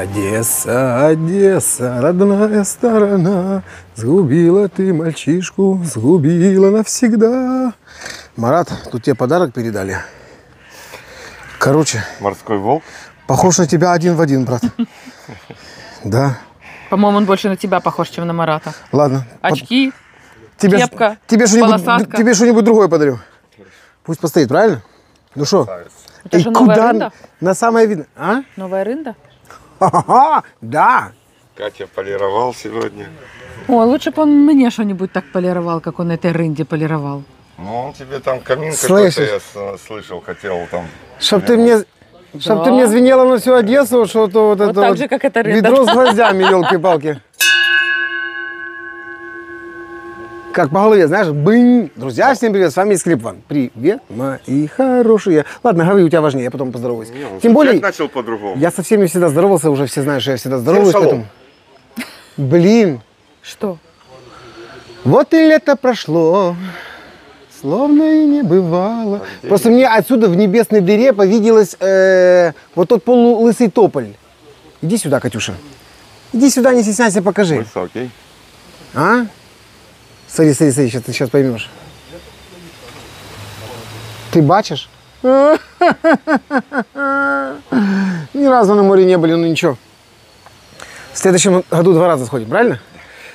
Одесса, Одесса, родная сторона, Сгубила ты мальчишку, сгубила навсегда. Марат, тут тебе подарок передали. Короче, Морской волк. похож на тебя один в один, брат. Да, По-моему, он больше на тебя похож, чем на Марата. ладно. Очки. Тебе, кепка, тебе что-нибудь, тебе что-нибудь другое подарю. Пусть постоит, правильно? Ну что? Это И же новая куда рында. на самое видно? А? Новая рында. Ха-ха-ха, да. Катя полировал сегодня. О, лучше бы он мне что-нибудь так полировал, как он этой рынде полировал. Ну, он тебе там камин какой-то, я с- слышал, хотел там. Чтоб ты мне, чтоб Да. ты мне звенела на всю Одессу, что то вот, Вот это так вот же, как рында. ведро с гвоздями, елки-палки. Как по голове, знаешь, бынь. Друзья, всем привет, с вами Скрипван. Привет, мои хорошие. Ладно, говори, у тебя важнее, я потом поздороваюсь. Не, он Тем более, начал по-другому. я со всеми всегда здоровался, уже все знают, что я всегда здороваюсь. шалом. поэтому- Блин, Что? Вот и лето прошло, словно и не бывало. Просто мне отсюда в небесной дыре повиделось э, вот тот полулысый тополь. Иди сюда, Катюша. Иди сюда, не стесняйся, покажи. Высокий. А? Смотри, смотри, смотри, сейчас, ты сейчас поймешь. Ты бачишь? Ни разу на море не были, ну ничего. В следующем году два раза сходим, правильно?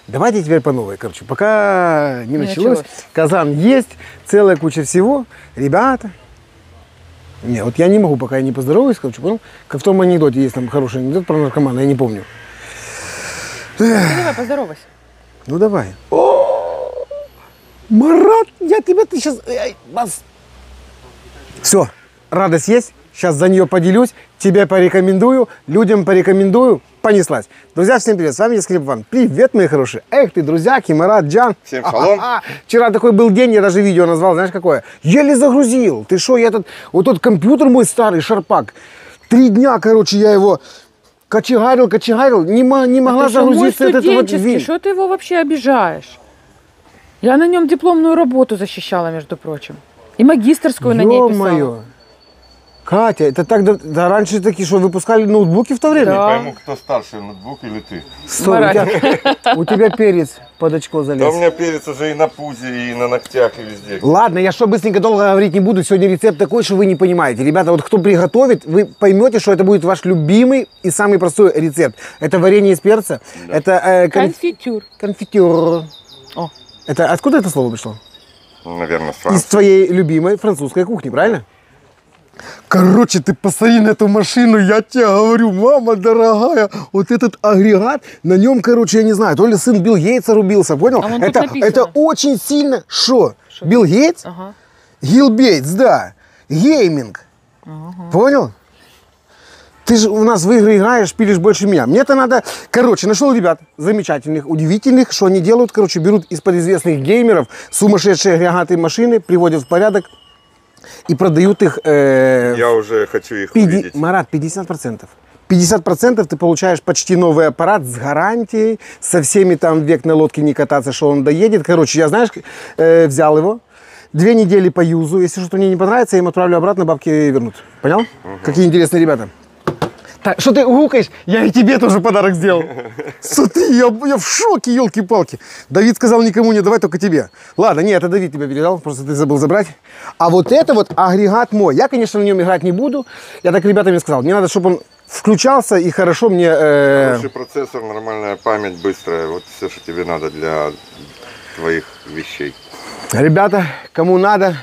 Давайте теперь по новой, короче. Пока не, Не началось. началось. Казан есть, целая куча всего. Ребята. Не, вот я не могу, пока я не поздороваюсь, короче, понял? Как в том анекдоте, есть там хороший анекдот про наркомана, я не помню. Ну, давай, поздоровайся. Ну давай. О, Марат, я тебя ты сейчас... Все, радость есть. Сейчас за нее поделюсь, тебе порекомендую, людям порекомендую. Понеслась. Друзья, всем привет, с вами Скрип Ван. Привет, мои хорошие. Эх ты, друзья, Кимарат, Джан. Всем шалом. Вчера такой был день, я даже видео назвал, знаешь какое? Еле загрузил. Ты что, я этот, вот тот компьютер мой старый, Шарпак. Три дня, короче, я его кочегарил, кочегарил, не, не могла Это загрузиться этот вот студенческий, вин. что ты его вообще обижаешь? Я на нем дипломную работу защищала, между прочим. И магистрскую на ней писала. Катя, это так, да, да раньше такие, что выпускали ноутбуки в то время? Да. Не пойму, кто старше, ноутбук или ты. Стой, у, тебя, у тебя перец под очко Да у залез. меня перец уже и на пузе, и на ногтях, и везде. Ладно, я что быстренько долго говорить не буду. Сегодня рецепт такой, что вы не понимаете. Ребята, вот кто приготовит, вы поймете, что это будет ваш любимый и самый простой рецепт. Это варенье из перца. Это э, кон- Конфитюр. конфитюр. О. Это откуда это слово пришло? Наверное, Из Франция. твоей любимой французской кухни, правильно? Короче, ты посмотри на эту машину, я тебе говорю, мама дорогая, вот этот агрегат, на нем, короче, я не знаю, то ли сын Билл Гейтса рубился, понял? А это, это очень сильно, что? Билл Гейтс? Ага. Гилл Бейтс, да. Гейминг. Понял? Ты же у нас в игры играешь, пилишь больше меня. Мне-то надо... Короче, нашел ребят замечательных, удивительных, что они делают. Короче, берут из-под известных геймеров сумасшедшие агрегаты машины, приводят в порядок и продают их... э, Я уже хочу их пяти- увидеть. Марат, 50%. 50% ты получаешь почти новый аппарат с гарантией, со всеми там век на лодке не кататься, что он доедет. Короче, я, знаешь, э, взял его, две недели по юзу. Если что-то мне не понравится, я им отправлю обратно, бабки вернут. Понял? Какие интересные ребята. Так, что ты гукаешь? Я и тебе тоже подарок сделал. Смотри, я, я в шоке, елки-палки. Давид сказал никому не давай, только тебе. Ладно, нет, это Давид тебе передал, просто ты забыл забрать. А вот это вот агрегат мой. Я, конечно, на нем играть не буду. Я так ребятам и сказал. Мне надо, чтобы он включался и хорошо мне... э, Хороший процессор, нормальная память, быстрая. Вот все, что тебе надо для твоих вещей. Ребята, кому надо,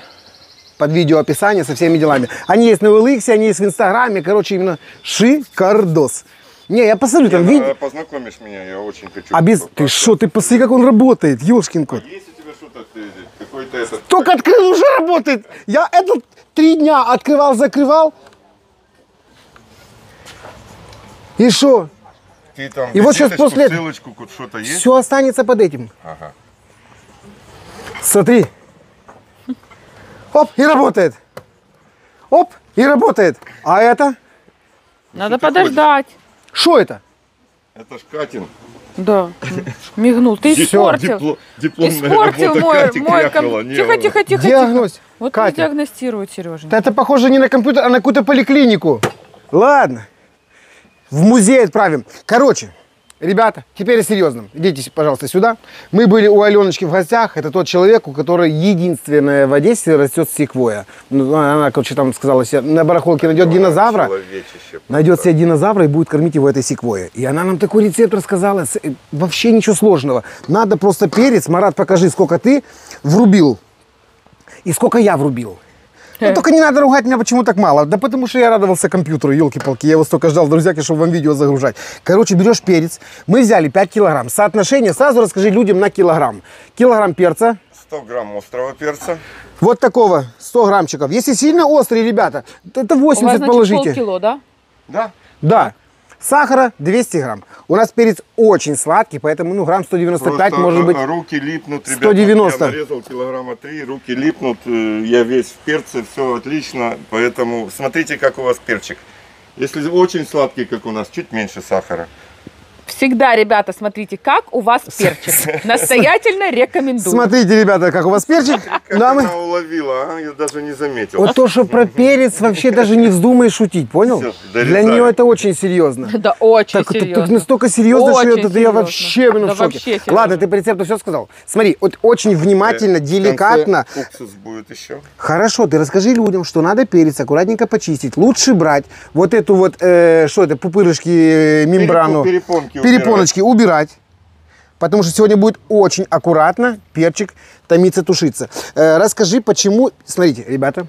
под видео описание со всеми делами. Они есть на OLX, они есть в Инстаграме. Короче, именно шикардос. Не, я посмотрю там видео. ну, Познакомишь меня, я очень хочу. А без... Ты что, ты посмотри, как он работает, ёшкин кот. Есть у тебя что-то, какой-то этот... Только открыл, уже работает. Я этот три дня открывал, закрывал. И что? Ты там И вот сейчас после ссылочку, что-то есть? Все останется под этим. Ага. Смотри. Оп, и работает. Оп, и работает. А это? Надо ты подождать. Что это? Это ж Катин. Да. Мигнул. Ты Ди- испортил. дипло- Испортил мой, мой крякнула. ком- Не, Тихо, тихо, тихо, Диагноз. тихо. Вот Катя. диагностирует Сережа. Да это похоже не на компьютер, а на какую-то поликлинику. Ладно. в музей отправим. Короче, ребята, теперь серьезно. Идите, пожалуйста, сюда. Мы были у Аленочки в гостях. Это тот человек, у которой единственная в Одессе растет секвоя. Ну, Она, короче, там сказала себе, на барахолке найдет динозавра. Найдет себе динозавра и будет кормить его этой секвойей. И она нам такой рецепт рассказала. Э, Вообще ничего сложного. Надо просто перец. Марат, покажи, сколько ты врубил. И сколько я врубил. Ну, только не надо ругать меня, почему так мало. Да потому что я радовался компьютеру, елки-палки. Я его столько ждал, друзья, чтобы вам видео загружать. Короче, берешь перец. Мы взяли 5 килограмм. Соотношение сразу расскажи людям на килограмм. Килограмм перца. 100 грамм острого перца. Вот такого, 100 граммчиков. Если сильно острые, ребята, то это У вас, 80 значит, положите. полкило, да? Да. Да. Сахара 200 грамм. У нас перец очень сладкий, поэтому ну, грамм 195 Просто, может быть. Руки липнут, ребята. 190. Я нарезал килограмма три, руки липнут. э, Я весь в перце, все отлично. Поэтому смотрите, как у вас перчик. Если очень сладкий, как у нас, чуть меньше сахара. Всегда, ребята, смотрите, как у вас перчик. Настоятельно рекомендую. Смотрите, ребята, как у вас перчик. Как Ну, а мы- она уловила, а? Я даже не заметил. Вот то, что про перец вообще даже не вздумай шутить, понял? Всё, Для нее это очень серьезно. Да, очень Так, так- так серьезно. настолько серьезно, что Очень я, это я серьезно. вообще блин, Да в шоке. вообще серьезно. Ладно, ты по рецепту все сказал. Смотри, вот очень внимательно, Э, деликатно. Уксус будет еще. Хорошо, ты расскажи людям, что надо перец аккуратненько почистить. Лучше брать вот эту вот, э, что это, пупырышки, э, мембрану, перепонки перепоночки убирать. Потому что сегодня будет очень аккуратно перчик томиться, тушиться. Э, расскажи, почему... Смотрите, ребята,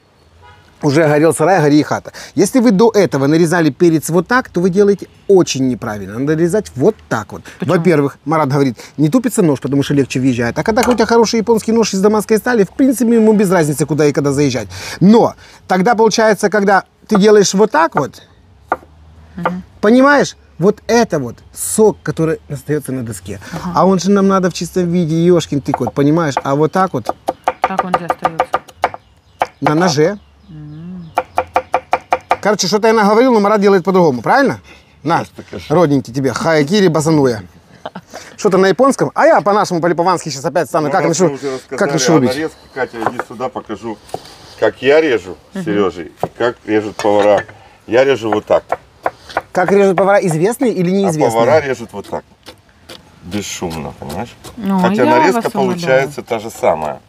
уже горел сарай, гори и хата. Если вы до этого нарезали перец вот так, то вы делаете очень неправильно. Надо нарезать вот так вот. Во-первых, Марат говорит, не тупится нож, потому что легче въезжает. А когда у тебя хороший японский нож из дамасской стали, в принципе, ему без разницы, куда и когда заезжать. Но тогда получается, когда ты делаешь вот так вот, понимаешь, вот это вот сок, который остается на доске. А он же нам надо в чистом виде, ешкин ты кот, понимаешь? А вот так вот Так он где остается. на ноже. Короче, что-то я наговорил, но Марат делает по-другому, правильно? На, родненький тебе, хайкири басануя. Что-то на японском, а я по-нашему, по-липовански сейчас опять станну. Ну, Как решу, как решу рубить? нарезке, Катя, иди сюда, покажу, как я режу с Сережей, как режут повара. Я режу вот так, Как режут повара, известные или а неизвестные? повара режут вот так. Бесшумно, понимаешь? Ну, Хотя нарезка получается та же самая.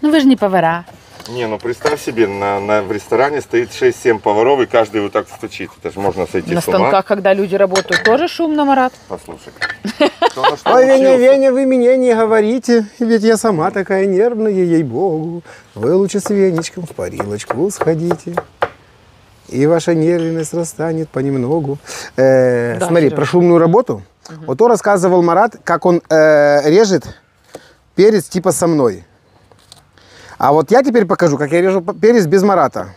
Ну вы же не повара. Не, ну представь себе, на, на- в ресторане стоит 6-7 поваров, и каждый вот так стучит. Это же можно сойти На с ума. станках, когда люди работают, тоже шумно, Марат. Послушай. На Ой, Веня? Веня, вы мне не говорите, ведь я сама такая нервная, ей-богу. Вы лучше с Венечком в парилочку сходите, и ваша нервность растанет понемногу. Э, Да, смотри, про шумную работу. Вот то рассказывал Марат, как он э, режет перец типа со мной. А вот я теперь покажу, как я режу перец без Марата.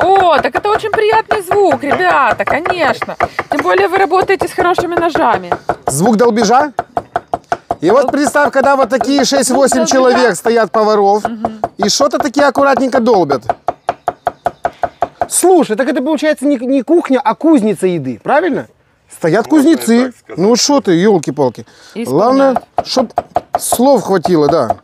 О, так это очень приятный звук, ребята, конечно. Тем более вы работаете с хорошими ножами. Звук долбежа. И вот представь, когда вот такие 6-8 долбежа. человек стоят поваров, и что-то такие аккуратненько долбят. Слушай, так это получается не, не кухня, а кузница еды, правильно? Стоят Можно кузнецы. Ну что ты, елки-палки. Главное, чтоб слов хватило, да.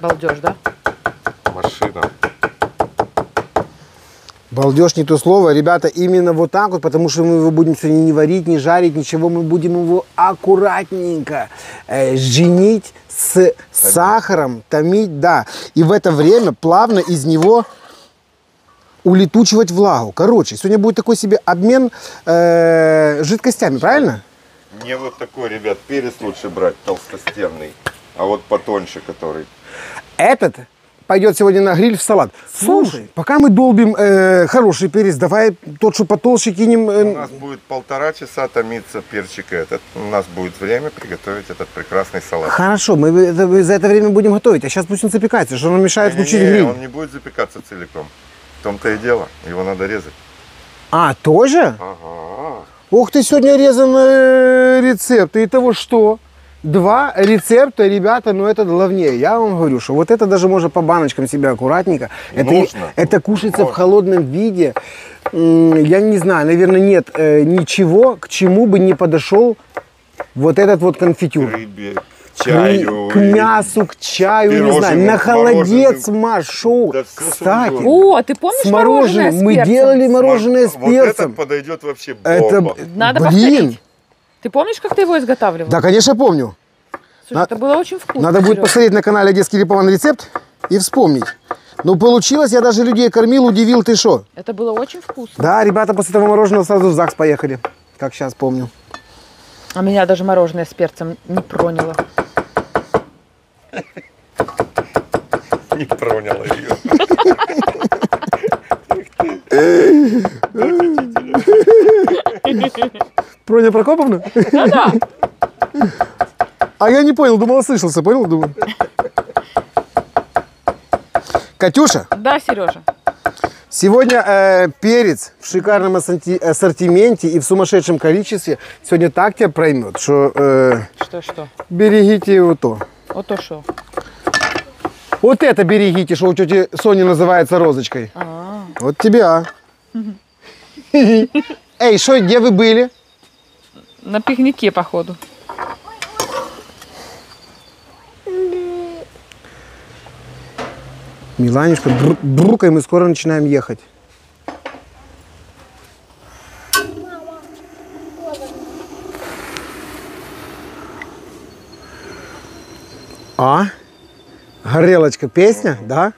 Балдеж, да? Машина. Балдеж не то слово. Ребята, именно вот так вот, потому что мы его будем сегодня не варить, не жарить, ничего. Мы будем его аккуратненько э, женить с сахаром, томить, да. И в это время плавно из него улетучивать влагу. Короче, сегодня будет такой себе обмен э, жидкостями, правильно? Мне вот такой, ребят, перец лучше брать толстостенный, а вот потоньше который. Этот пойдет сегодня на гриль в салат. Слушай, пока мы долбим э, хороший перец, давай тот, что потолще кинем. э, У нас будет полтора часа томиться перчик этот. У нас будет время приготовить этот прекрасный салат. Хорошо, мы это- за это время будем готовить. А сейчас пусть он запекается, что он мешает включить Не-не-не, гриль. он не будет запекаться целиком. В том-то и дело. Его надо резать. А, тоже? Ага. Ух ты, сегодня резаны рецепты. Итого что? Два рецепта, ребята, ну это главнее. Я вам говорю, что вот это даже можно по баночкам себе аккуратненько. Это, Нужно. это кушается в Можно. холодном виде. я не знаю, наверное, нет э, ничего, к чему бы не подошел вот этот вот конфитюр. Рыбе, К, чаю. к мясу, к чаю, не знаю, на холодец машу. Да Кстати. О, ты помнишь с мороженое с Мы делали мороженое с Вот перцем. этот подойдет вообще Это, бомба. Надо блин. повторить. Ты помнишь, как ты его изготавливал? Да, конечно, помню. Слушай, На- это было очень вкусно. Надо будет посмотреть на канале Детский Липован рецепт и вспомнить. Ну, получилось, я даже людей кормил, удивил, ты что? Это было очень вкусно. Да, ребята после этого мороженого сразу в ЗАГС поехали, как сейчас помню. А меня даже мороженое с перцем не проняло. Не проняла ее. Проня Прокоповна? Да-да. А я не понял, думал, ослышался, понял? Думаю. Катюша, Да, Сережа. сегодня э, перец в шикарном ассорти- ассортименте и в сумасшедшем количестве сегодня так тебя проймет, что э, Что, что? берегите вот то. Вот то что. Вот это берегите, что у тети Сони называется розочкой. А, Вот тебя. Эй, что, где вы были? на пикнике, походу. Миланечка, бр- брукай, мы скоро начинаем ехать. А? Горелочка, песня, да?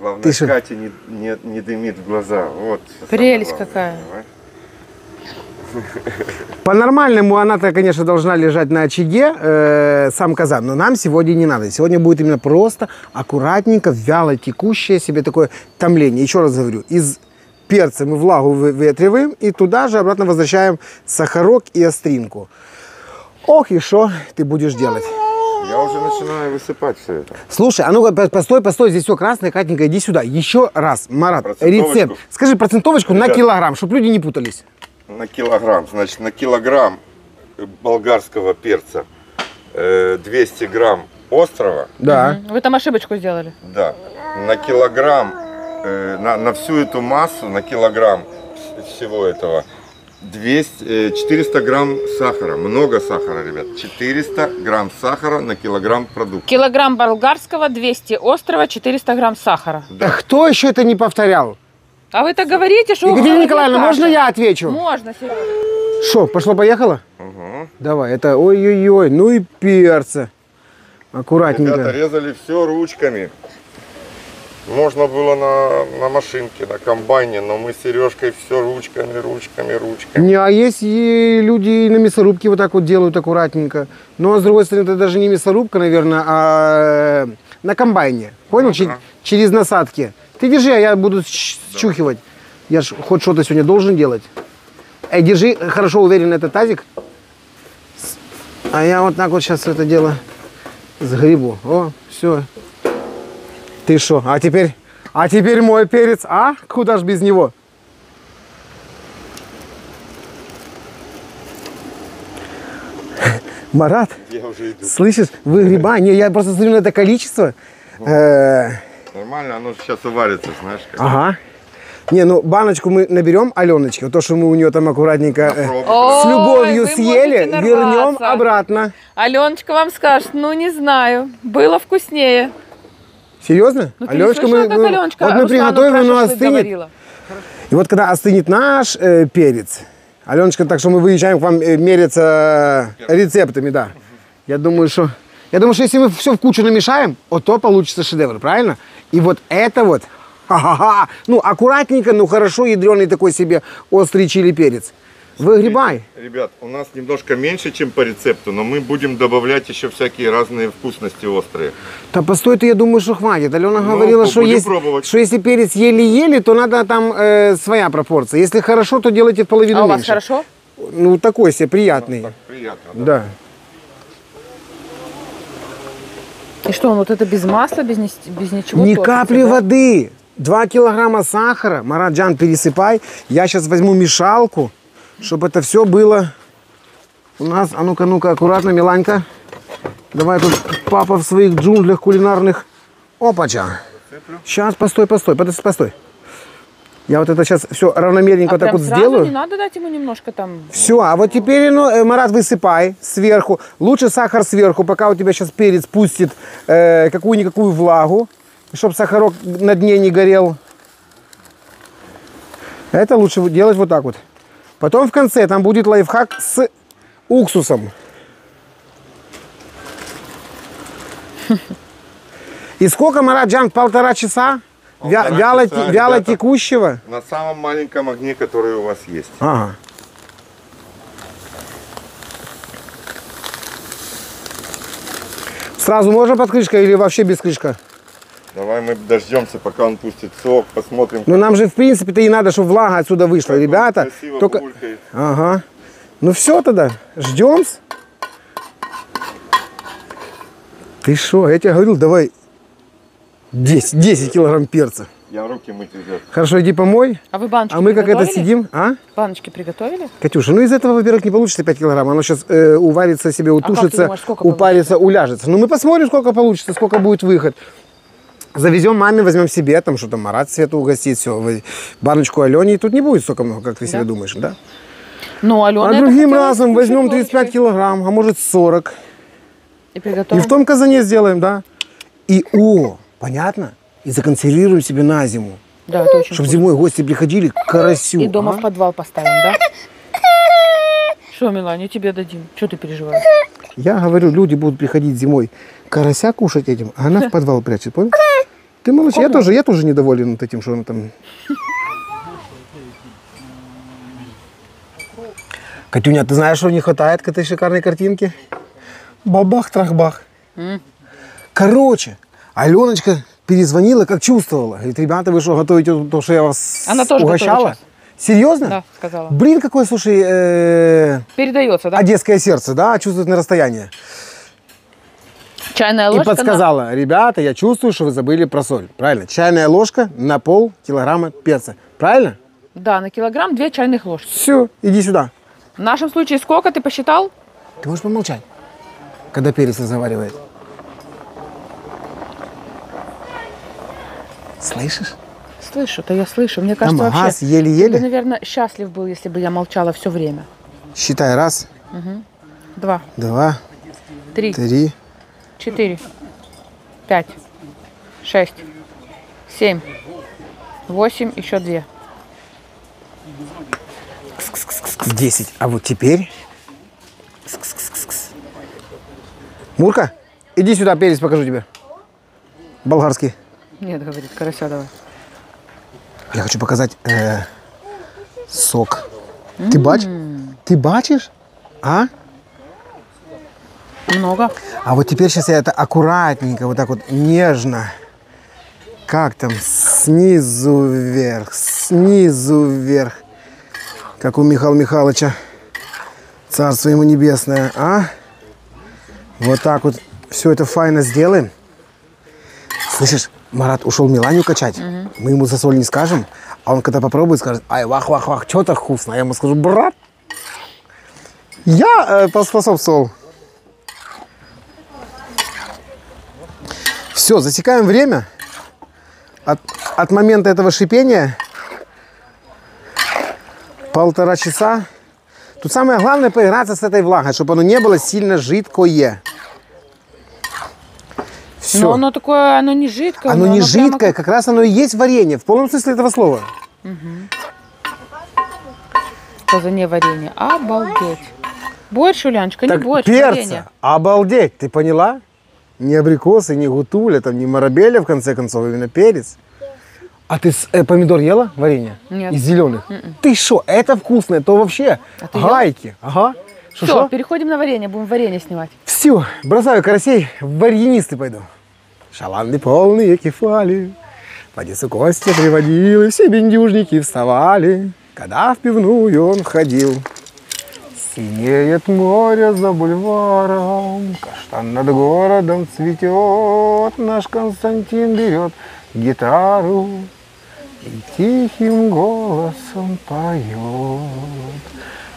Главное, Ты шо? Катя не, не, не дымит в глаза. Вот. Прелесть главное, какая. понимаешь? По-нормальному она-то, конечно, должна лежать на очаге, э, сам казан, но нам сегодня не надо. Сегодня будет именно просто, аккуратненько, вяло текущее себе такое томление. Еще раз говорю, из перца мы влагу выветриваем и туда же обратно возвращаем сахарок и остринку. Ох, и что ты будешь делать? Я уже начинаю высыпать все это. Слушай, а ну-ка, по- постой, постой, здесь все красное, Катенька, иди сюда. Еще раз, Марат, рецепт. Скажи процентовочку на Ребят. килограмм, чтобы люди не путались. На килограмм. Значит, на килограмм болгарского перца э, 200 грамм острого. Да. Вы там ошибочку сделали. Да. На килограмм, э, на, на всю эту массу, на килограмм вс- всего этого 200, э, 400 грамм сахара. Много сахара, ребят. 400 грамм сахара на килограмм продукта. Килограмм болгарского, 200 острого, 400 грамм сахара. Да кто еще это не повторял? А вы так говорите, что... у Екатерина Николаевна, можно я отвечу? Можно, Сережа. Что, пошло-поехало? Мгм. Давай, это ой-ой-ой, ну и перца. Ребята Аккуратненько. резали все ручками. Можно было на, на машинке, на комбайне, но мы с Сережкой все ручками, ручками, ручками. Не, а есть и люди на мясорубке вот так вот делают аккуратненько. Ну, а с другой стороны, это даже не мясорубка, наверное, а э, на комбайне. Понял? Ну Че- да. Через насадки. Ты держи, а я буду счухивать. Я ж хоть что-то сегодня должен делать. Эй, держи хорошо уверенно этот тазик. А я вот так вот сейчас это дело сгребу. О, все. Ты что? А теперь, а теперь мой перец, а? Куда ж без него? Марат, Я уже иду. слышишь, выгребай. Не, я просто смотрю на это количество. Э, Нормально, оно сейчас уварится, знаешь. как. ага. Не, ну баночку мы наберем Аленочки, вот то, что мы у нее там аккуратненько э, с любовью вы съели, вернем обратно. Аленочка вам скажет, ну не знаю, было вкуснее. Серьезно? Ну, не слышала, как ну, Аленочка вот мы приготовим, оно шашлык остынет. говорила? И вот когда остынет наш э, перец, Аленочка, так что мы выезжаем к вам э, мериться э, рецептами, да. Я думаю, что... Я думаю, что если мы все в кучу намешаем, вот то получится шедевр, правильно? И вот это вот, ха-ха-ха, ну, аккуратненько, ну, хорошо ядреный такой себе острый чили перец. Выгребай. Ребят, у нас немножко меньше, чем по рецепту, но мы будем добавлять еще всякие разные вкусности острые. Да постой, то я думаю, что хватит. Алена Ну, говорила, что, пробовать. что если перец еле-еле, то надо там э, своя пропорция. Если хорошо, то делайте в половину А у вас меньше. хорошо? Ну, такой себе приятный. Так приятно, да? Да. И что, он вот это без масла, без, без ничего? Ни капли да? воды. Два килограмма сахара. Мараджан, пересыпай. Я сейчас возьму мешалку, чтобы это все было у нас. А ну-ка, ну-ка, аккуратно, Миланька. Давай тут папа в своих джунглях кулинарных. Опача. Сейчас, постой, постой, подожди, постой. Я вот это сейчас все равномерненько А так вот сделаю. не надо дать ему немножко там... Все, а вот теперь, ну, э, Марат, высыпай сверху. Лучше сахар сверху, пока у тебя сейчас перец пустит э, какую-никакую влагу, чтобы сахарок на дне не горел. Это лучше делать вот так вот. Потом в конце там будет лайфхак с уксусом. И сколько, Марат Джан, полтора часа? Полтора вяло, часа, те- вяло ребята. текущего? На самом маленьком огне, который у вас есть. Ага. Сразу можно под крышкой или вообще без крышка? Давай мы дождемся, пока он пустит сок, посмотрим. Ну нам же в принципе-то и надо, чтобы влага отсюда вышла, как ребята. красиво Только... булькает. Ага. Ну все тогда, ждем. Ты что, я тебе говорил, давай 10, 10 килограмм перца. Я руки мыть идет. Хорошо, иди помой. А вы баночки А мы как это сидим, а? Баночки приготовили? Катюша, ну из этого, во-первых, не получится 5 килограмм. Оно сейчас уварится себе, А утушится, думаешь, сколько упарится, уляжется. Ну мы посмотрим, сколько получится, сколько будет выход. Завезем маме, возьмем себе, там что-то Марат Свету угостит, все. Баночку Алене, и тут не будет столько много, как ты себе думаешь, да? Ну, Алена... А другим разом возьмем 35 ложкой. килограмм, а может 40. И И приготовим. в том казане сделаем, да? И, о, понятно? И законсервируем себе на зиму. Да, это очень Чтобы зимой гости приходили к карасю. И дома а? в подвал поставим, да? Что, Милане, тебе дадим? Что ты переживаешь? Я говорю, люди будут приходить зимой карася кушать этим, а она в подвал прячет, понял? Ты молодец. Я тоже, я тоже недоволен этим, что она там... Катюня, ты знаешь, что не хватает к этой шикарной картинке? Бабах-трахбах. Короче, Аленочка перезвонила, как чувствовала. Говорит, ребята, вы что, готовите то, что я вас Она тоже угощала? Серьезно? Да, сказала. Блин, какой, слушай, э, Передается, да? одесское сердце, да, чувствует на расстоянии. Чайная И ложка. на- подсказала, ребята, я чувствую, что вы забыли про соль. Правильно, чайная ложка на пол килограмма перца. Правильно? Да, на килограмм две чайных ложки. Все, иди сюда. В нашем случае сколько ты посчитал? Ты можешь помолчать, когда перец разговаривает. Слышишь? Слышу, то я слышу. Мне Там кажется, газ вообще... еле-еле. Ты, наверное, счастлив был, если бы я молчала все время. Считай, раз, Два, два, три, три. Четыре, пять, шесть, семь, восемь, еще две. Десять. А вот теперь... Мурка, иди сюда, перец покажу тебе. Болгарский. Нет, говорит, карася давай. Я хочу показать э, сок. Ты бач? Ты бачишь? А? Много. А вот теперь сейчас я это аккуратненько, вот так вот нежно. Как там? Снизу вверх, снизу вверх. Как у Михаила Михайловича. Царство ему небесное, а? Вот так вот все это файно сделаем. Слышишь, Марат ушел Миланию качать. Мы ему за соль не скажем. А он когда попробует, скажет, ай, вах-вах-вах, что так вкусно. А я ему скажу, брат, я э, поспособствовал. Все, засекаем время. От, от момента этого шипения полтора часа. Тут самое главное поиграться с этой влагой, чтобы оно не было сильно жидкое. Все. Но оно такое, оно не жидкое. Оно но не прямо жидкое, как раз оно и есть варенье, в полном смысле этого слова. как казане варенье. Обалдеть. Борщ, Уляночка, не Так борщ, перца, варенье. обалдеть, ты поняла? Не абрикосы, не гутуля, там, не марабеля, в конце концов, именно перец. А ты с- э, помидор ела варенье? Нет. Из зеленых? Ты что, это вкусное, то вообще А гайки. Ага. Все, Что-что? переходим на варенье, будем варенье снимать. Все, бросаю карасей, в варенисты пойду. Шаланды полные кефали, в Одессу Костя приводил, и все бендюжники вставали, когда в пивную он входил. Синеет море за бульваром, каштан над городом цветет, наш Константин берет гитару и тихим голосом поет.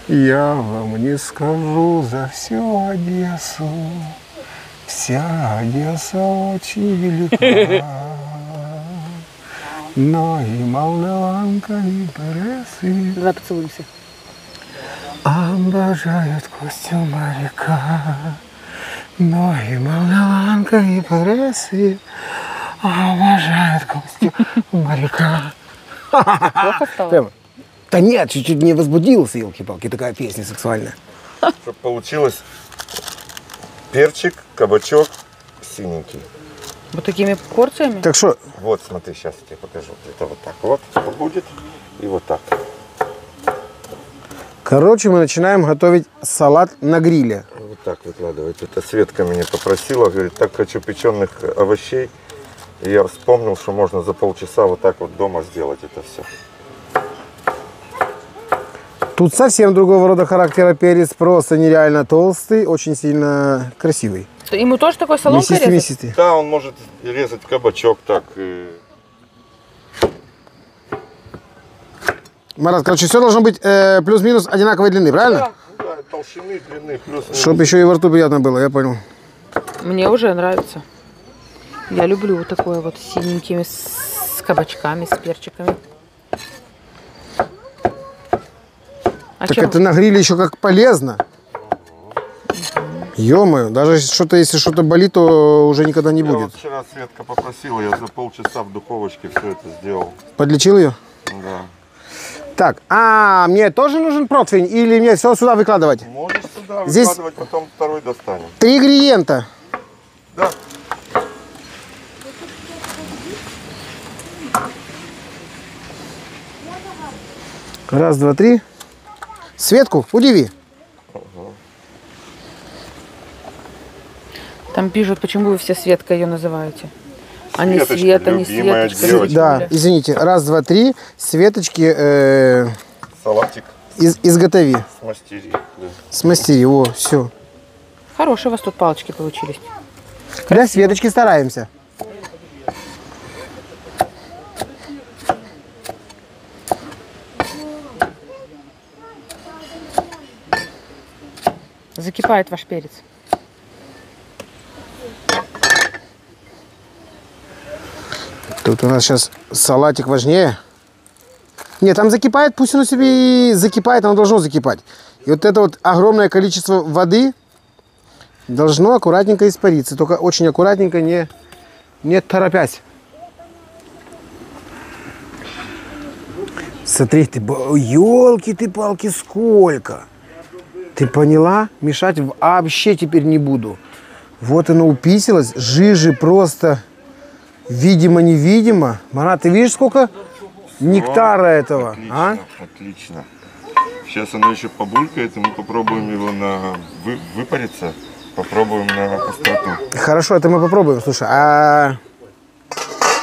Я вам не скажу за всю Одессу, вся Одесса очень велика. Ноги молдаванка и пересы Давай поцелуемся. Обожают Костю моряка. Ноги молдаванка и пересы Обожают Костю моряка. Плохо стало? Прямо. Да нет, чуть-чуть не возбудился, елки-палки, такая песня сексуальная. Чтобы получилось перчик, кабачок синенький. Вот такими порциями? Так что, Вот, смотри, сейчас я тебе покажу. Это вот так вот будет и вот так. Короче, мы начинаем готовить салат на гриле. Вот так выкладывать. Это Светка меня попросила, говорит, так хочу печеных овощей. И я вспомнил, что можно за полчаса вот так вот дома сделать это все. Тут совсем другого рода характера перец, просто нереально толстый, очень сильно красивый. Ему тоже такой соломкой Мясистый, резать? Да, он может резать кабачок так. Марат, короче, все должно быть э, плюс-минус одинаковой длины, правильно? Да, толщины, длины, плюс Чтобы еще и во рту приятно было, я понял. Мне уже нравится. Я люблю вот такое вот с синенькими, с кабачками, с перчиками. А так чем? это на гриле еще как полезно. ё даже что-то, если что-то болит, то уже никогда не Я вот будет. вчера Светка попросила, я за полчаса в духовочке все это сделал. Подлечил ее? Да. Так, а мне тоже нужен противень или мне все сюда выкладывать? Можешь сюда Здесь- выкладывать, потом второй достанем. Три ингредиента. Да. Раз, два, три. Светку, удиви. Там пишут, почему вы все Светка ее называете. А не Светочка, Света, не любимая Светочка. девочка. Да, извините. Раз, два, три. Светочки э, Салатик из, изготови. смастери. Да. Смастери. О, все. Хорошие у вас тут палочки получились. Для Светочки стараемся. Закипает ваш перец. Тут у нас сейчас салатик важнее. Нет, там закипает, пусть оно себе и закипает, оно должно закипать. И вот это вот огромное количество воды должно аккуратненько испариться. Только очень аккуратненько, не, не торопясь. Смотри, ты, елки ты палки, сколько. Ты поняла? Мешать вообще теперь не буду. Вот оно уписалось, жижи просто видимо-невидимо. Марат, ты видишь, сколько нектара этого? Отлично, А? отлично. Сейчас оно еще побулькает, и мы попробуем его на вы- выпариться. Попробуем на остроту. Хорошо, это мы попробуем. Слушай, а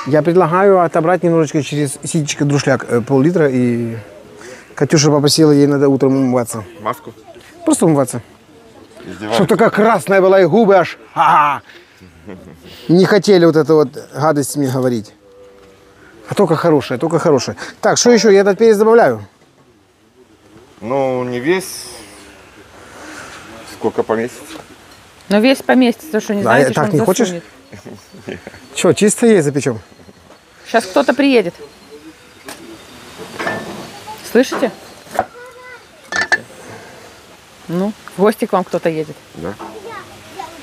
я предлагаю отобрать немножечко через ситечко друшляк э, пол-литра и Катюша попросила, ей надо утром умываться. Маску. Просто умываться. Чтобы такая красная была и губы аж. ха Не хотели вот эту вот гадость мне говорить. А только хорошая, только хорошая. Так, что еще? Я этот перец добавляю. Ну, не весь. Сколько поместится? Но весь поместится, что не Да, знаете, так что не хочешь? Что, чисто есть запечем? Сейчас кто-то приедет. Слышите? Ну, в гости к вам кто-то едет. Да.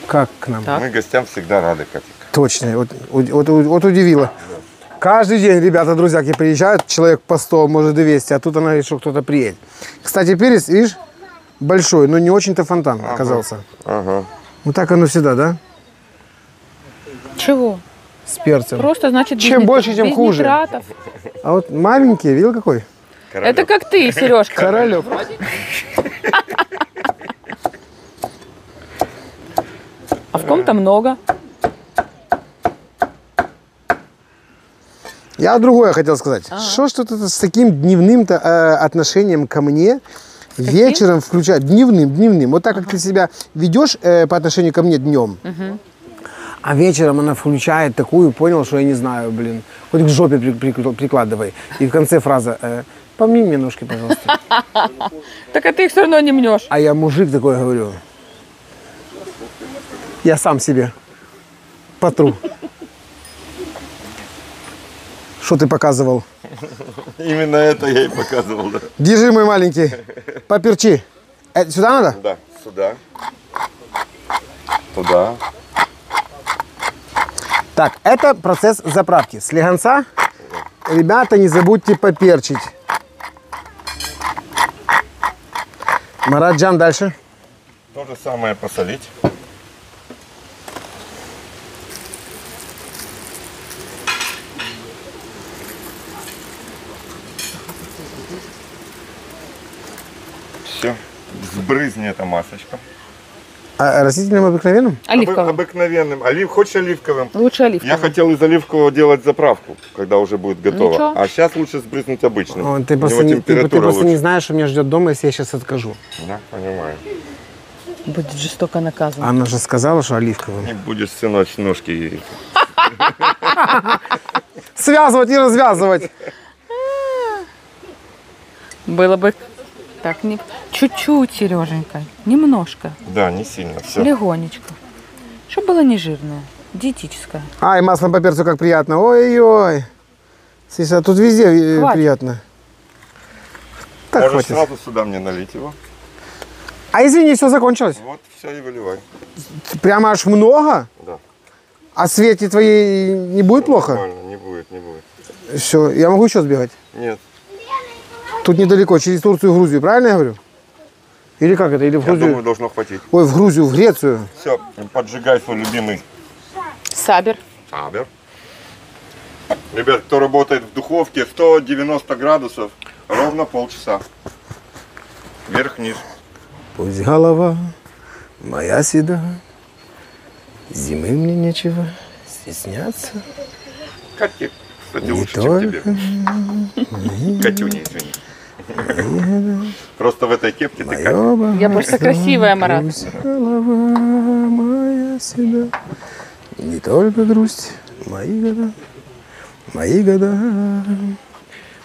Как к нам? Так. Мы гостям всегда рады, Катик. Точно, вот, вот, вот, вот удивило. Каждый день ребята, друзьяки приезжают, человек по 100, может 200, а тут она говорит, что кто-то приедет. Кстати, перец, видишь, большой, но не очень-то фонтан оказался. Ага. Ну так оно всегда, да? Чего? С перцем. Просто значит без Чем нит- больше, тем без хуже. нитратов. А вот маленький, видел какой? Это как ты, Сережка. Королек. А в ком-то много. Я другое хотел сказать. Что ж тут это с таким дневным-то э, отношением ко мне вечером включать? Дневным, дневным. Вот так, как ты себя ведешь э, по отношению ко мне днем. А вечером она включает такую, понял, что я не знаю, блин. Хоть к жопе при- при- прикладывай. И в конце фраза э, «Помни мне ножки, пожалуйста». Так а ты их все равно не мнешь. А я мужик такой говорю. Я сам себе потру. Что ты показывал? Именно это я и показывал, да. Держи, мой маленький. Поперчи. Э, сюда надо? Да, сюда. Туда. Так, это процесс заправки. Слегонца, ребята, не забудьте поперчить. Мараджан дальше. То же самое посолить. Все. Сбрызни эта масочка. А растительным обыкновенным? Обы- Оливковым. обыкновенным. Олив, хочешь оливковым? Лучше оливковым. Я хотел из оливкового делать заправку, когда уже будет готово. Ничего. А сейчас лучше сбрызнуть обычным. О, ты, просто не, ты- ты просто лучше. не знаешь, что меня ждет дома, если я сейчас откажу. Да, понимаю. Будет жестоко наказан. Она же сказала, что оливковым. Не будешь сыночь ножки Связывать и развязывать. Было бы так не... Чуть-чуть, Сереженька. Немножко. Да, не сильно. Все. Легонечко. Чтобы было не жирное. Диетическое. Ай, маслом по перцу как приятно. Ой-ой. Слушай, а тут везде э, Хватит. приятно. Так Можешь хватит. сразу сюда мне налить его. А извини, все закончилось. Вот, все и выливай. Прямо аж много? Да. А Свете твоей не будет плохо? Нормально, не будет, не будет. Все, я могу еще сбегать? Нет, Тут недалеко, через Турцию и Грузию, правильно я говорю? Или как это? Или в я Грузию? думаю, должно хватить. Ой, в Грузию, в Грецию. Все, поджигай свой любимый Сабер. сабер. Ребят, кто работает в духовке, 190 градусов, ровно полчаса. Вверх-вниз. Пусть голова моя седа, зимы мне нечего стесняться. Катя, кстати, лучше, чем тебе. Катюня, извини. Просто в этой кепке ты. Моё Я просто красивая, Марат. Голова моя седа, не только грусть, мои года, мои года,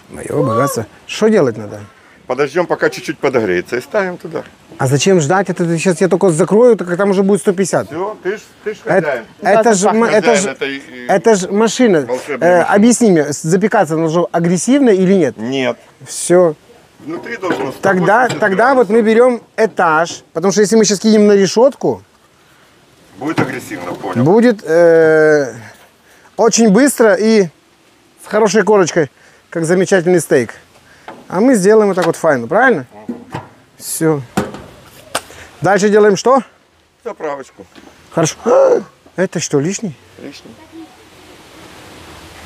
мое богатство. Что делать надо? Подождем, пока чуть-чуть подогреется и ставим туда. А зачем ждать? Это сейчас я только закрою, так там уже будет 150. Все, ты ж, ты ж Это, хозяин. это же, м- это ж, этой, э, это ж машина. Э, объясни мне, запекаться должно агрессивно или нет? Нет. Все. Внутри должно Тогда, 180 тогда вот мы берем этаж, потому что если мы сейчас кинем на решетку, Будет агрессивно, понял. будет э, очень быстро и с хорошей корочкой, как замечательный стейк. А мы сделаем вот так вот файно, правильно? Все. Дальше делаем что? Заправочку. Хорошо. А, Это что, лишний? Лишний.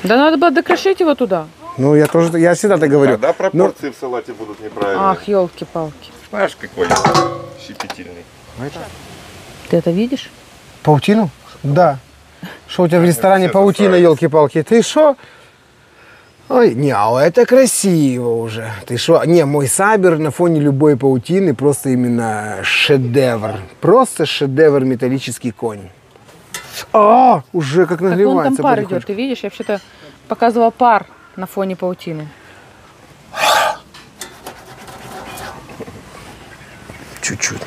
Да надо было докрошить его туда. Ну, я тоже, я всегда так говорю. Тогда Но пропорции в салате будут неправильные. Ах, елки-палки. Знаешь, какой щепетильный. Ты это видишь? паутину? Да. Что у тебя в ресторане паутина, елки-палки? Ты что? Ой, не, а это красиво уже. Ты что? Не, мой сабер на фоне любой паутины просто именно шедевр. Просто шедевр металлический конь. А, уже как Так вон нагревается. там пар идет, ты видишь? Я вообще-то показывала пар на фоне паутины. Чуть-чуть.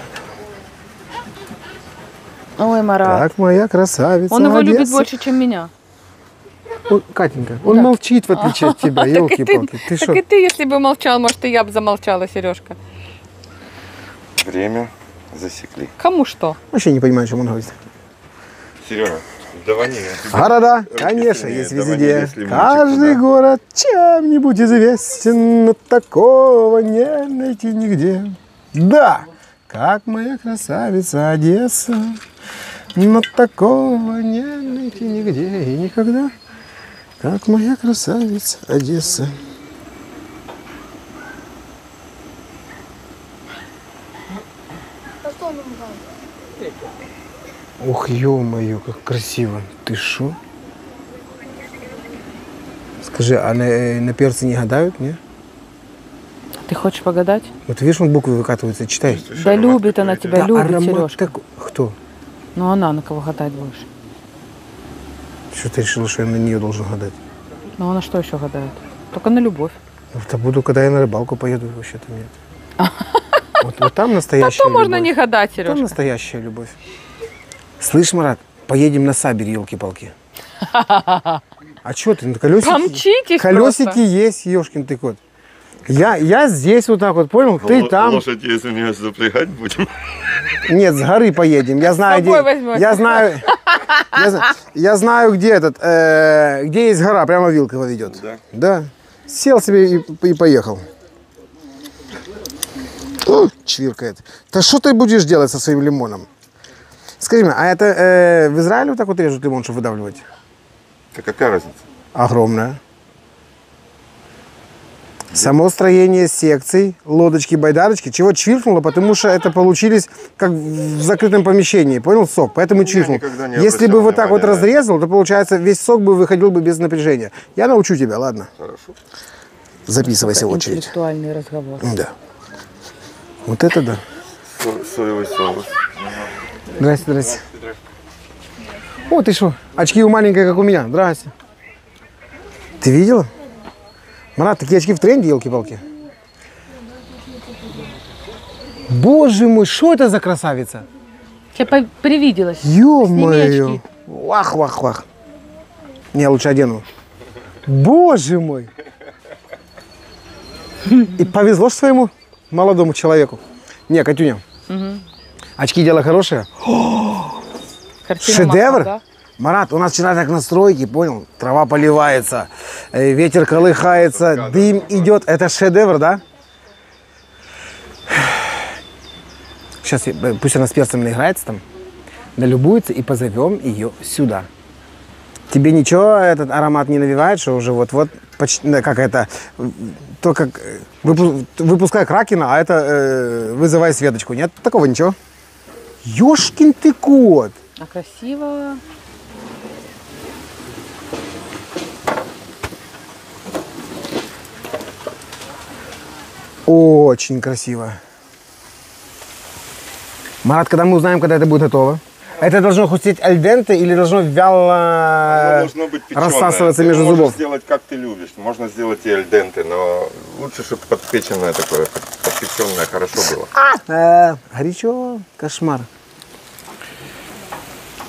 Ой, Марат. Так, моя красавица. Он его любит больше, чем меня. Катенька, он молчит, в отличие от тебя, Так и елки-палки. Ты так и ты, если бы молчал, может, и я бы замолчала, Сережка. Время засекли. Кому что? Вообще не понимаю, о чем он говорит. Серега, давай. Города, конечно, есть везде. Каждый город чем-нибудь известен, но такого не найти нигде. Да, как моя красавица Одесса, но такого не найти нигде и никогда. Как моя красавица Одесса. Ух, ё-моё, как красиво. Ты шо? Скажи, а на, э, на перце не гадают, не? Ты хочешь погадать? Вот видишь, он буквы выкатываются, читай. Да любит она тебя, Да любит, аромат Сережка. такой. Кто? Ну она на кого гадать будешь? Что ты решила, что я на нее должен гадать? Ну она что еще гадает? Только на любовь. Ну, это буду, когда я на рыбалку поеду, вообще-то нет. Вот, вот там настоящая То можно любовь. не гадать, Там Сережка. настоящая любовь. Слышь, Марат, поедем на Сабер, елки-палки. А что ты, колесики? Колесики просто. есть, ешкин ты кот. Я, я здесь вот так вот, понял? Ты там. Лошадь, если не запрягать будем. Нет, с горы поедем. Я знаю, где. возьмете. Я знаю. Я, я знаю, где этот, э, где есть гора, прямо Вилково ведет. Да. Да. Сел себе и, и поехал. О, чвиркает. Да что ты будешь делать со своим лимоном? Скажи мне, а это э, в Израиле вот так вот режут лимон, чтобы выдавливать? Так какая разница? Огромная. Само строение секций, лодочки, байдарочки, чего чвиркнуло, потому что это получились как в закрытом помещении, понял, сок, поэтому чвиркнул. Если бы вот так вот разрезал, то получается весь сок бы выходил бы без напряжения. Я научу тебя, ладно? Хорошо. Записывайся в очередь. Интеллектуальный разговор. Да. Вот это да. Со- соевый соус. Здрасте, здрасте. О, ты что, очки у маленькой, как у меня. Здрасте. Ты видела? Марат, такие очки в тренде, елки-палки. Боже мой, что это за красавица? Тебе привиделось. Ё-моё. Вах, вах, вах. Не, я лучше одену. Боже мой. И повезло своему молодому человеку. Не, Катюня. Очки дело хорошее. Картина Шедевр? маслом, да? Марат, у нас вчера так настройки, понял? Трава поливается, э, ветер колыхается, дым идет. Это шедевр, да? Сейчас пусть она с перцем наиграется там, налюбуется и позовем ее сюда. Тебе ничего этот аромат не навевает, что уже вот-вот, почти, как это, то как, э, выпу- выпускай Кракена, а это э, вызывай Светочку. Нет такого ничего? Ёшкин ты кот! А красиво. Очень красиво. Марат, когда мы узнаем, когда это будет готово? Это должно хрустеть альденте или должно вяло Оно должно быть печеное. рассасываться Ты между зубов? сделать как ты любишь. Можно сделать и альденте, но лучше, чтобы подпеченное такое, подпеченное хорошо было. Э, горячо, кошмар.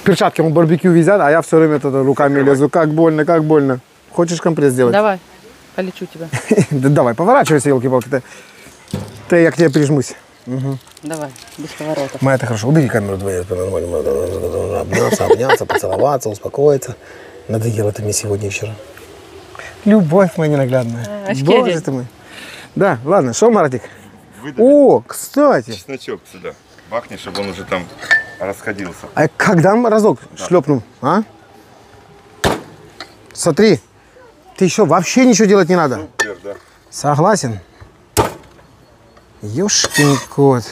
Перчатки он барбекю везят, а я все время туда руками лезу. Как больно, как больно. Хочешь компресс сделать? Давай, полечу тебя. Да давай, поворачивайся, елки-палки. Ты, я к тебе прижмусь. Давай, без поворотов. Майя, это хорошо. Убери камеру двоих, нормально. Обняться, обняться, поцеловаться, успокоиться. Надоело это мне сегодня вечером. Любовь моя ненаглядная. А, Боже ты мой. Да, ладно, что, Маратик? Выдавить О, кстати, чесночок сюда. Бахни, чтобы он уже там расходился. а когда мы разок шлепнул, а? Смотри, ты еще вообще ничего делать не надо. Супер, да. Согласен. Ёшкин кот.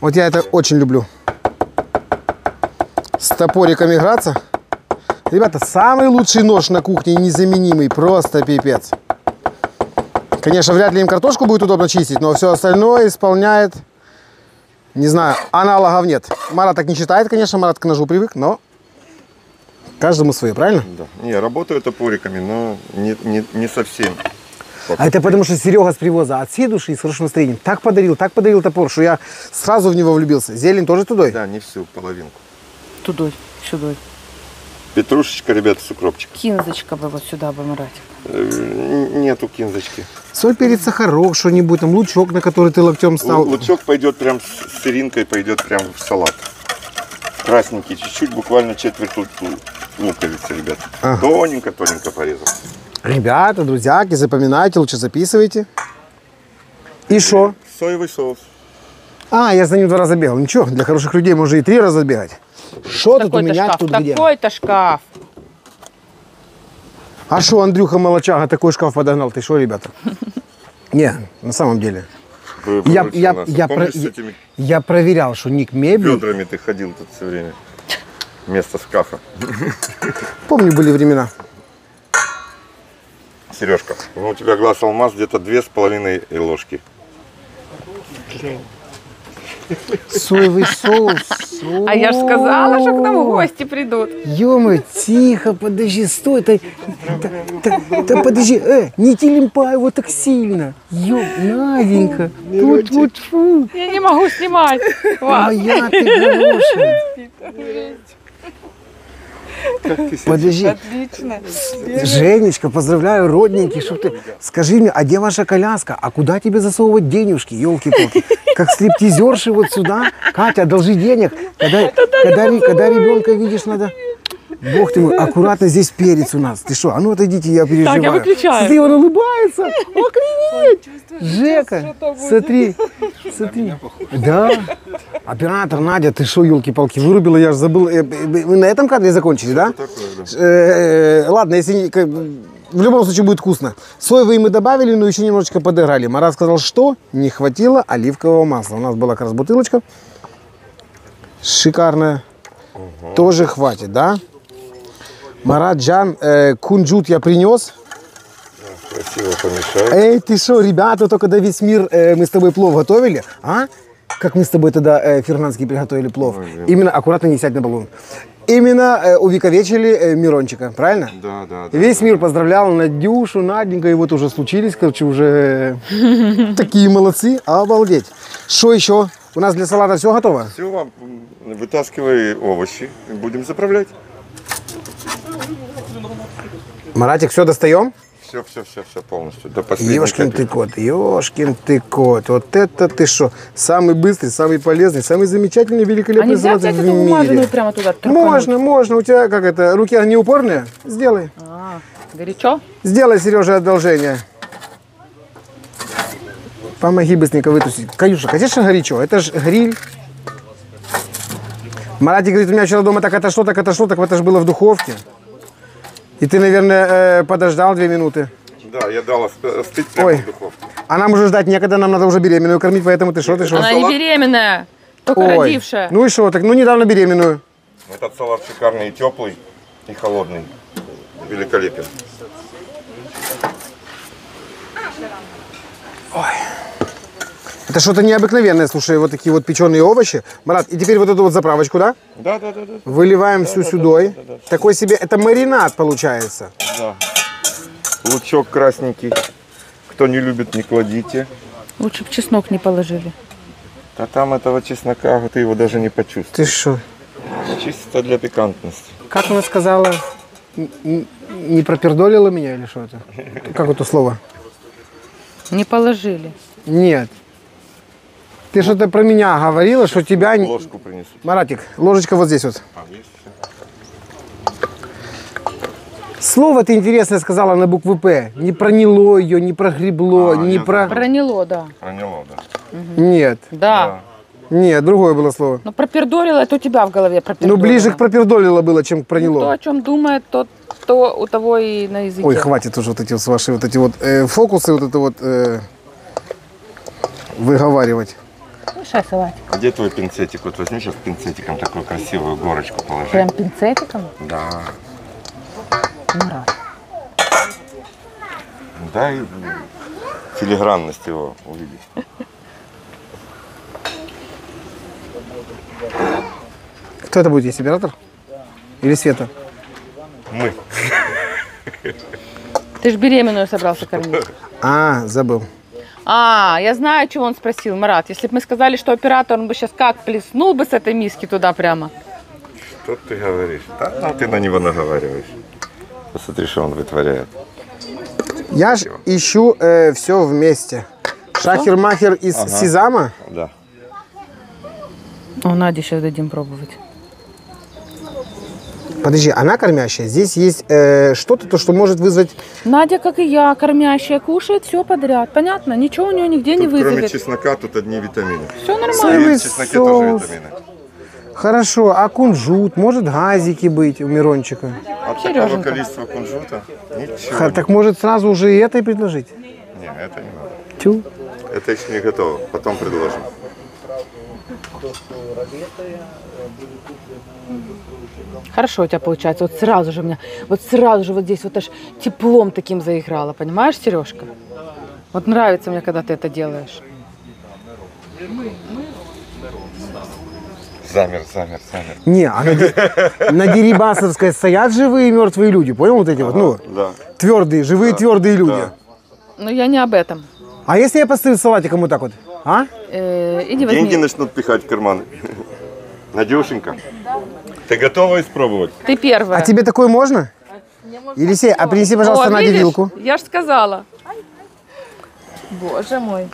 Вот я это очень люблю. С топориком играться. Ребята, самый лучший нож на кухне, незаменимый, просто пипец. Конечно, вряд ли им картошку будет удобно чистить, но все остальное исполняет, не знаю, аналогов нет. Марат так не считает, конечно, Марат к ножу привык, но каждому свое, правильно? да. Не, работаю топориками, но не, не, не совсем. А это потому, что Серега с привоза от всей души и с хорошим настроением так подарил, так подарил топор, что я сразу в него влюбился. Зелень тоже тудой? Да, не всю, половинку. Тудой, сюда. Петрушечка, ребята, с укропчиком. Кинзочка бы вот сюда бы мрать. Э, Нету кинзочки. Соль, перец, сахарок, что-нибудь, там лучок, на который ты локтем стал. Лу- Лучок пойдет прям с сыринкой, пойдет прям в салат. Красненький, чуть-чуть, буквально четверть лу- лу- луковицы, ребят. Ага. Тоненько-тоненько порезал. Ребята, друзьяки, запоминайте, лучше записывайте. И что? Соевый соус. А, я за ним два раза бегал. Ничего, для хороших людей можно и три раза бегать. Что тут у меня, шкаф, тут где? такой-то шкаф. А что, Андрюха Молочага такой шкаф подогнал? Ты что, ребята? Не, на самом деле. Вы Я, я, я, я- этими я проверял, что ник мебель. бедрами ты ходил тут все время? Вместо шкафа. Помню, были времена. Сережка, ну, у тебя глаз алмаз где-то две с половиной ложки. Соевый соус. А я же сказала, что к нам гости придут. Ё тихо, подожди, стой, ты, да, да- да подожди, э, не телепай его так сильно. Ё, Наденька, тут вот фу, Я не могу снимать вас. моя ты хорошая. Подожди. Отлично. Женечка, поздравляю, родненький, чтоб ты... Скажи мне, а где ваша коляска? А куда тебе засовывать денежки, елки-палки? Как стриптизерши вот сюда? Катя, одолжи денег. Когда, когда, когда ребенка видишь, надо... Бог ты мой, аккуратно здесь перец у нас. Ты что? А ну отойдите, я переживаю. выключаю. Смотри, он улыбается. Охренеть! Жека, смотри, смотри. Да. Оператор Надя, ты что, елки-палки, вырубила, я же забыл. Э, э, Вы на этом кадре закончили, да? Э, Ладно, если в любом случае будет вкусно. Соевые мы добавили, но еще немножечко подыграли. Марат сказал, что не хватило оливкового масла. У нас была как раз бутылочка. Шикарная. Тоже хватит, да? Марат Джан, э, кунжут я принес. Красиво помешать. Эй, ты что, ребята, только когда весь мир э, мы с тобой плов готовили, а? Как мы с тобой тогда э, фернанский приготовили плов. Именно аккуратно не сядь на баллон. Именно э, увековечили э, Мирончика, правильно? Да, да, да. Весь мир поздравлял Надюшу, Наденька, и вот уже случились, короче, уже такие молодцы, обалдеть. Что еще? У нас для салата все готово? Все, вытаскивай овощи. Будем заправлять. Маратик, все достаем? Все, все, все, все полностью. До последней Ешкин ты капельки. кот, ешкин ты кот. Вот это ты что? Самый быстрый, самый полезный, самый замечательный, А великолепный нельзя салат взять в эту мире. прямо туда трухануть? Можно, можно. У тебя как это, руки огнеупорные? Сделай. А, горячо? Сделай, Сережа, одолжение. Помоги быстренько вытусить. Каюша, конечно, горячо. Это же гриль. Маратик говорит, у меня вчера дома так отошло, так отошло, так это же было в духовке. И ты, наверное, э, подождал две минуты. Да, я дал ост- остыть прямо Ой. в духовке. А нам уже ждать некогда, нам надо уже беременную кормить, поэтому ты что, ты что? Она не беременная, только Ой. родившая. Ну и что, так ну недавно беременную. Этот салат шикарный и теплый, и холодный. Великолепен. Это что-то необыкновенное, слушай, вот такие вот печеные овощи. Марат, и теперь вот эту вот заправочку, да? Да, да, да, да. Выливаем всю сюдой. Такой себе, это маринад получается. да. Лучок красненький. Кто не любит, не кладите. Лучше бы чеснок не положили. А там этого чеснока ты его даже не почувствуешь. Ты что? Чисто для пикантности. Как она сказала? Не пропердолила меня или что это? Как это слово? Не положили. Нет. Ты что-то про меня говорила, что тебя... Ложку принесут. Маратик, ложечка вот здесь вот. А, есть? Слово ты интересное сказала на букву П. Не проняло ее, не прогребло, А, не я про... Проняло, да. Проняло, да. Нет, Да. нет, другое было слово. Но пропердолило, это у тебя в голове Ну, пропердолило. ближе к пропердолило было, чем к Ну, То, проняло. о чем думает, тот, то у того и на языке. Ой, хватит уже вот эти вот ваши вот эти вот э, фокусы, вот это вот э, выговаривать. Мешай салатик. Где твой пинцетик? Вот возьми сейчас пинцетиком такую красивую горочку положи. Прям пинцетиком. Да. Марат. Дай м, филигранность его увидеть. Кто это будет есть, оператор? Или Света? Мы. Ты же беременную собрался кормить. А, забыл. А, я знаю, чего он спросил, Марат. Если бы мы сказали, что оператор, он бы сейчас как плеснул бы с этой миски туда прямо. Что ты говоришь? Да, ну, ты на него наговариваешь. Посмотри, что он вытворяет. Я ж ищу все вместе. Шахер-махер из Сезама. Да. О, Наде сейчас дадим пробовать. Подожди, она кормящая. Здесь есть э, что-то, то, что может вызвать... Надя, как и я, кормящая, кушает все подряд. Понятно? Ничего у нее нигде не Тут, кроме вызовет. чеснока, тут одни витамины. Все И нормально. Соевый в чесноке тоже соус. витамины. Хорошо, а кунжут? Может газики быть у Мирончика? От такого Сереженька. количества кунжута ничего. Ха, так может сразу уже и это и предложить? Не, это не надо. Тю. Это еще не готово. Потом предложим. Хорошо у тебя получается. Вот сразу же у меня, вот сразу же вот здесь вот аж теплом таким заиграла. Понимаешь, Сережка? Вот нравится мне, когда ты это делаешь. Замер, замер, замер. Не, а на, на Дерибасовской стоят живые и мертвые люди, понял вот эти вот? Ну, Да. твердые, живые твердые люди. да. Но я не об этом. А если я постою салатиком вот так вот? А? Э, иди возьми. Деньги начнут пихать в карманы. Надюшенька, Ты готова испробовать? Ты первая. А тебе такое можно? Елисей, а принеси, пожалуйста, О, Наде видишь? вилку. Я ж сказала. Боже мой.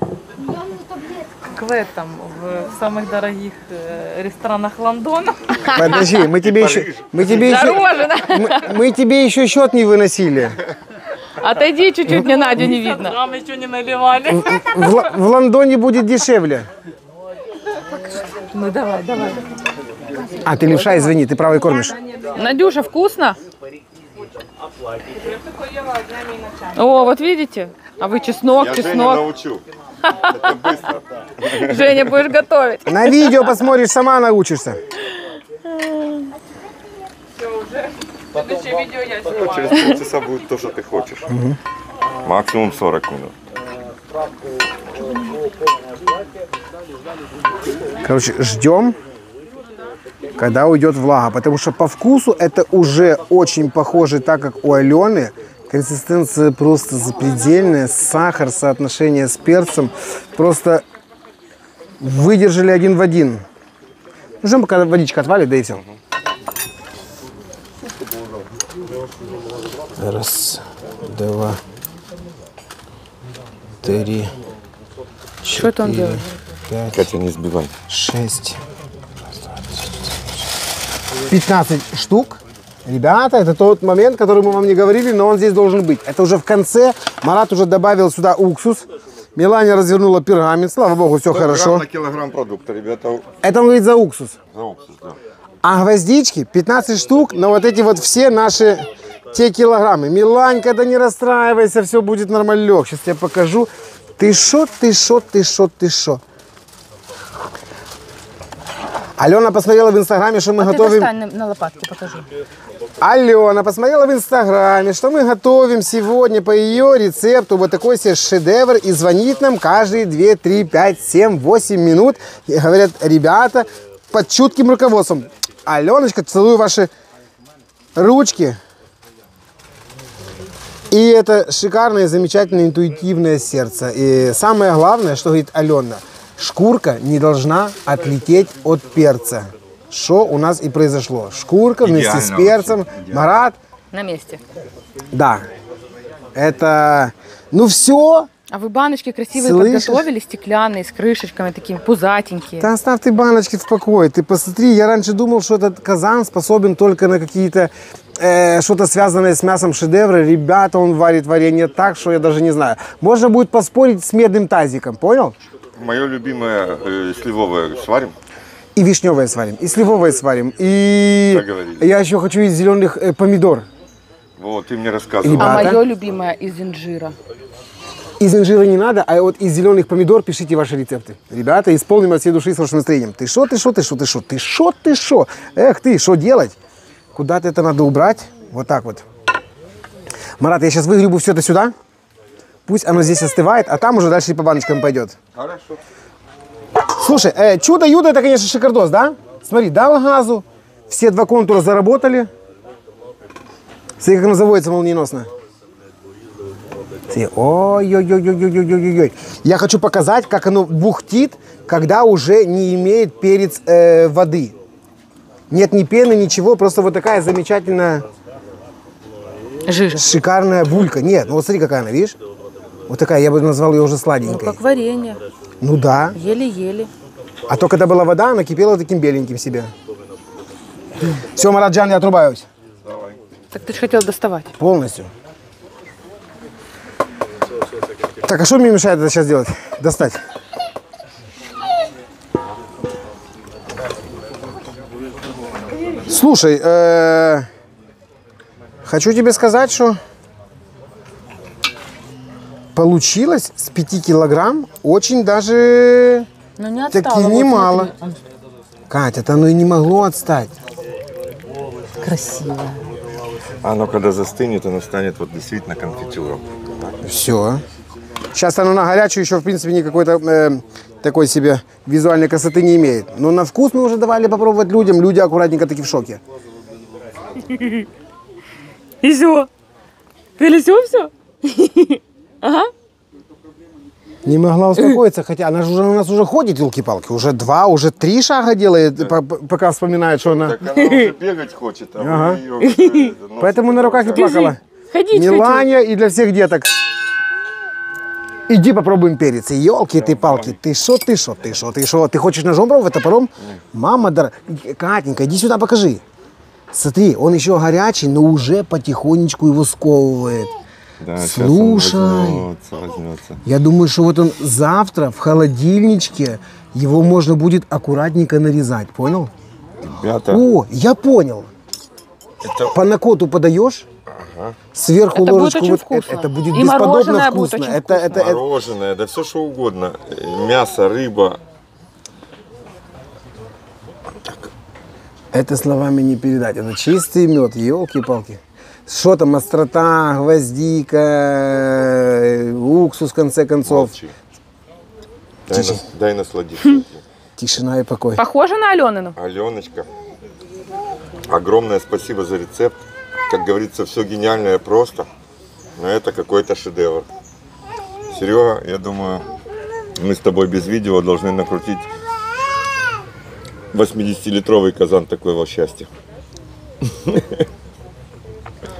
Как в этом, в самых дорогих э, ресторанах Лондона. Подожди, мы тебе еще, мы тебе еще, да? мы, мы тебе еще счет не выносили. Отойди чуть-чуть, мне Надю не видно. Нам еще не наливали. В, в Лондоне будет дешевле. Ну давай, давай. А, ты левша, извини, ты правой кормишь. Надюша, вкусно? О, вот видите? А вы чеснок, Я Женю чеснок. научу. Это быстро. Женя, будешь готовить. На видео посмотришь, сама научишься. Через полчаса будет то, что ты хочешь. Максимум 40 минут. Короче, ждем, когда уйдет влага, потому что по вкусу это уже очень похоже, так как у Алены. Консистенция просто запредельная, сахар, соотношение с перцем. Просто выдержали один в один. Ждем, пока водичка отвалит, да и все. Раз, два, три, Что это он делает? пять. Катя, не сбивай. 6. 15 штук. Ребята, это тот момент, который мы вам не говорили, но он здесь должен быть. Это уже в конце. Марат уже добавил сюда уксус. Мелания развернула пергамент. Слава богу, все 100 грамм хорошо. на килограмм продукта, ребята, Это он говорит за уксус. за уксус, да. А гвоздички 15 штук на вот эти вот все наши те килограммы. Миланька, да не расстраивайся, все будет нормально. Сейчас я покажу. Ты шо, ты шо, ты шо, ты шо. Алена посмотрела в инстаграме, что мы готовим. на, на лопатке, покажи. Алена посмотрела в инстаграме, что мы готовим сегодня по ее рецепту вот такой себе шедевр и звонит нам каждые 2, 3, 5, 7, 8 минут и говорят, ребята, под чутким руководством. Аленочка, целую ваши ручки. И это шикарное, замечательное, интуитивное сердце. И самое главное, что говорит Алена, шкурка не должна отлететь от перца. Что у нас и произошло. Шкурка вместе с Идеально перцем. вообще, идеально. Марат, На месте. да. Это, ну все. А вы баночки красивые Слышишь? подготовили, стеклянные, с крышечками, такими пузатенькие. Да оставь ты баночки в покое. Ты посмотри, я раньше думал, что этот казан способен только на какие-то э, что-то связанное с мясом шедевры. Ребята, он варит варенье так, что я даже не знаю. Можно будет поспорить с медным тазиком, понял? Мое любимое э, сливовое сварим. И вишневое сварим, и сливовое сварим, и Договорились. я еще хочу из зеленых э, помидор. Вот, ты мне рассказывал. Ребята. А Ребята. мое любимое из инжира. Из инжира не надо, а вот из зеленых помидор пишите ваши рецепты. Ребята, исполним от всей души с вашим настроением. Ты шо, ты шо, ты шо, ты шо, ты шо, ты шо? Эх ты, что делать? Куда-то это надо убрать. Вот так вот. Марат, я сейчас выгребу все это сюда. Пусть оно здесь остывает, а там уже дальше и по баночкам пойдет. Хорошо. Слушай, э, чудо-юдо это, конечно, шикардос, да? Смотри, дал газу, все два контура заработали. Смотри, как оно заводится молниеносно. Ой-ой-ой-ой-ой-ой-ой-ой. Я хочу показать, как оно бухтит, когда уже не имеет перец э, воды. Нет ни пены, ничего, просто вот такая замечательная, Жижа. шикарная булька. Нет, ну вот смотри, какая она, видишь? Вот такая, я бы назвал ее уже Ну, сладенькой. как варенье. Ну да. Еле-еле. А то, когда была вода, она кипела таким беленьким себе. Все, Мараджан, я отрубаюсь. Так ты же хотел доставать. Полностью. Так, а что мне мешает это сейчас делать? Достать. Слушай, э, хочу тебе сказать, что получилось с 5 килограмм очень даже Ну не Таки отстала. вот немало. смотри. Катя, это оно и не могло отстать. Красиво. Оно когда застынет, оно станет вот действительно конфитюром. Все. Сейчас оно на горячую еще, в принципе, никакой э, такой себе визуальной красоты не имеет. Но на вкус мы уже давали попробовать людям. Люди аккуратненько таки в шоке. И все. Все все? Ага. Не могла успокоиться, хотя она же уже у нас уже ходит, елки-палки. Уже два, уже три шага делает, по- по- пока вспоминает, что она... Так она уже бегать хочет, а Ага. вы её, э, Поэтому на руках и плакала. Ходить Не Ланя и для всех деток. Иди попробуем перец. Елки ты палки, ты шо, ты шо, ты шо, ты шо? Ты хочешь ножом пробовать, топором? Мама, дор... Катенька, иди сюда покажи. Смотри, он еще горячий, но уже потихонечку его сковывает. Да, Слушай. возьмется, возьмется. Я думаю, что вот он завтра в холодильничке его можно будет аккуратненько нарезать, понял? Ребята, О, я понял. это По накоту подаешь, сверху Это будет ложечку очень вот вкусно. это будет И бесподобно мороженое будет вкусно. очень это, вкусно. это, это, мороженое, да все что угодно. Э, Мясо, рыба. это словами не передать. Это чистый мед, елки-палки. Что там, острота, гвоздика, э, уксус, в конце концов. Молчи. Дай, Тише. нас- дай насладиться. Тишина и покой. Похоже на Аленину? Аленочка, огромное спасибо за рецепт. Как говорится, все гениальное просто, но это какой-то шедевр. Серега, я думаю, мы с тобой без видео должны накрутить 80-литровый казан такого счастья.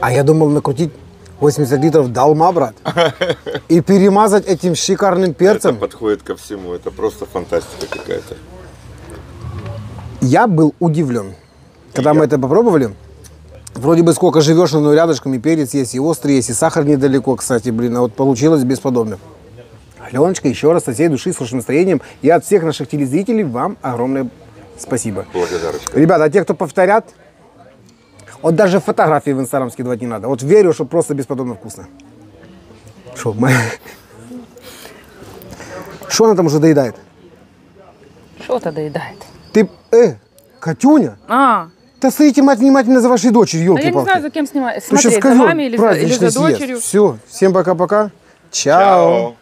А я думал накрутить 80 литров долма, брат. И перемазать этим шикарным Это перцем. подходит ко всему, это просто фантастика какая-то. Я был удивлен, когда мы это попробовали. Вроде бы сколько живешь, но рядышком и перец есть, и острый есть, и сахар недалеко, кстати, блин, а вот получилось бесподобно. Аленочка, еще раз от всей души, с хорошим настроением. И от всех наших телезрителей вам огромное спасибо. Благодарочка. Ребята, а те, кто повторят, вот даже фотографии в Инстаграм скидывать не надо. Вот верю, что просто бесподобно вкусно. Что, моя... Что она там уже доедает? Что-то доедает. Ты, э, Катюня, А, да следите мать внимательно за вашей дочерью, а я не знаю, за кем снимать. Смотреть, за вами или за, или за праздничный съест. дочерью. Все, всем пока-пока. Чао. Чао.